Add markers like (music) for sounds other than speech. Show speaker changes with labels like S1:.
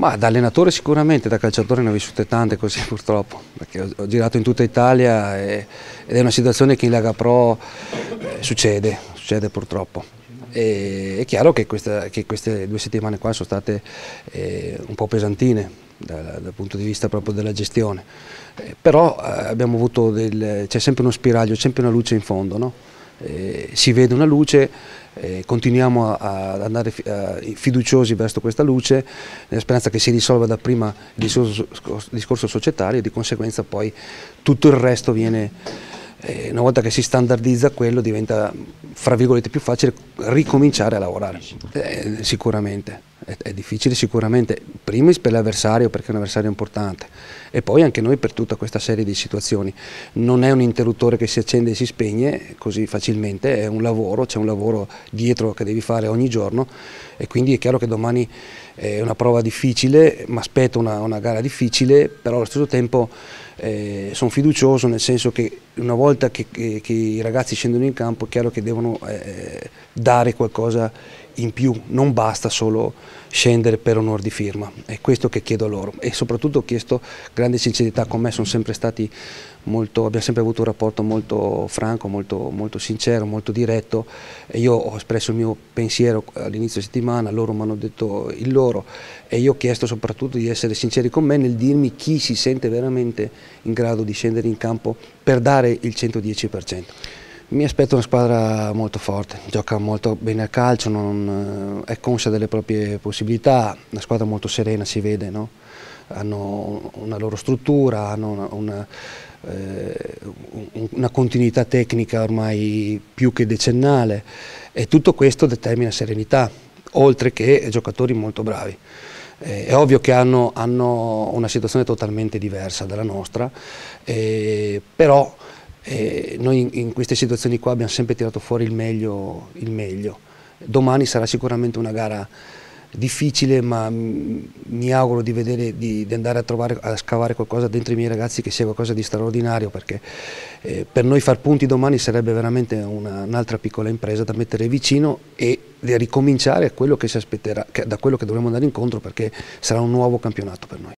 S1: Ma da allenatore sicuramente, da calciatore ne ho vissute tante così (laughs) purtroppo, perché ho, girato in tutta Italia e, ed è una situazione che in Lega Pro eh, succede, succede purtroppo. E, è chiaro che, questa, che, queste due settimane qua sono state eh, un po' pesantine dal, dal, punto di vista proprio della gestione, eh, però eh, c'è sempre uno spiraglio, c'è sempre una luce in fondo, no? Eh, si vede una luce, eh, continuiamo ad andare fiduciosi verso questa luce, nella speranza che si risolva da prima il discorso, discorso societario e di conseguenza poi tutto il resto viene, eh, una volta che si standardizza quello diventa fra virgolette più facile ricominciare a lavorare, eh, sicuramente è, è difficile sicuramente, primis per l'avversario perché è un avversario importante e poi anche noi per tutta questa serie di situazioni. Non è un interruttore che si accende e si spegne così facilmente, è un lavoro, c'è un lavoro dietro che devi fare ogni giorno e quindi è chiaro che domani è una prova difficile, mi aspetto una, una, gara difficile, però allo stesso tempo eh, sono fiducioso nel senso che una volta che, che, che, i ragazzi scendono in campo è chiaro che devono eh, dare qualcosa in più, non basta solo scendere per onore di firma, è questo che chiedo loro. E soprattutto ho chiesto grande sincerità con me, sono sempre stati molto, abbiamo sempre avuto un rapporto molto franco, molto, molto sincero, molto diretto. E io ho espresso il mio pensiero all'inizio settimana, loro mi hanno detto il loro. E io ho chiesto soprattutto di essere sinceri con me nel dirmi chi si sente veramente in grado di scendere in campo per dare il 110%. Mi aspetto una squadra molto forte, gioca molto bene a calcio, non, eh, è conscia delle proprie possibilità, una squadra molto serena si vede, no? hanno una loro struttura, hanno una, una, eh, una, continuità tecnica ormai più che decennale e tutto questo determina serenità, oltre che giocatori molto bravi. Eh, è ovvio che hanno, hanno, una situazione totalmente diversa dalla nostra, eh, però e noi in, in, queste situazioni qua abbiamo sempre tirato fuori il meglio, il meglio. Domani sarà sicuramente una gara difficile ma mi auguro di, vedere, di, di andare a, trovare, a scavare qualcosa dentro i miei ragazzi che sia qualcosa di straordinario perché eh, per noi far punti domani sarebbe veramente un'altra un piccola impresa da mettere vicino e di ricominciare quello che si aspetterà, da quello che dovremo andare incontro perché sarà un nuovo campionato per noi.